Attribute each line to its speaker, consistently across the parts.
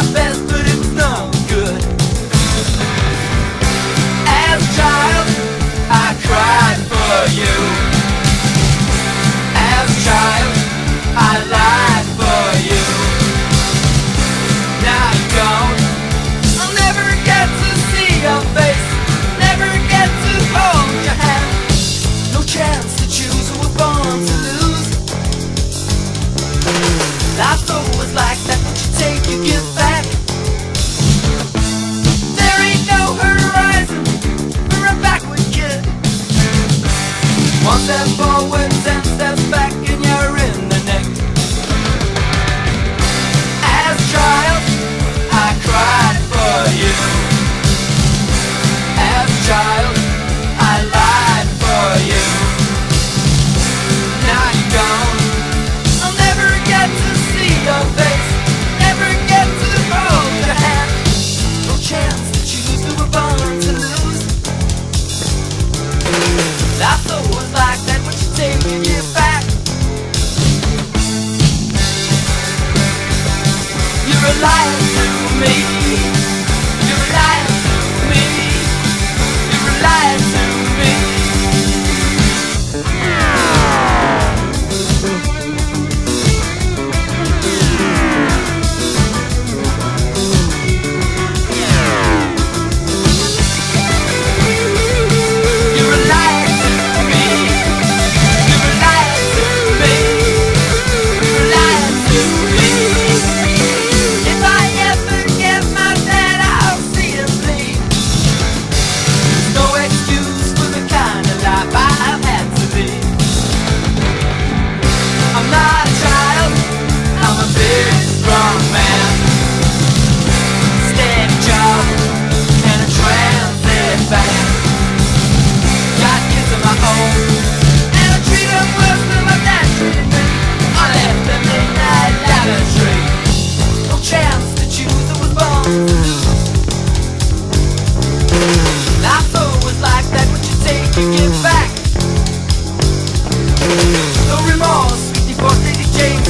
Speaker 1: my best, but it's no good. As a child, I cried for you. As a child, I lied for you. Now you're gone. I'll never get to see your face. Never get to hold your hand. No chance to choose. We were born to lose. Life though like that. What you take, you give back.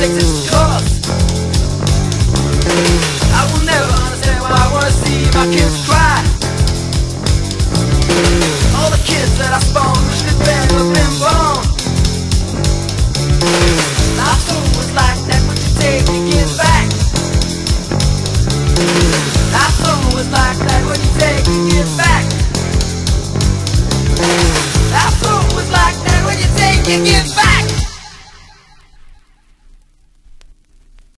Speaker 1: Six is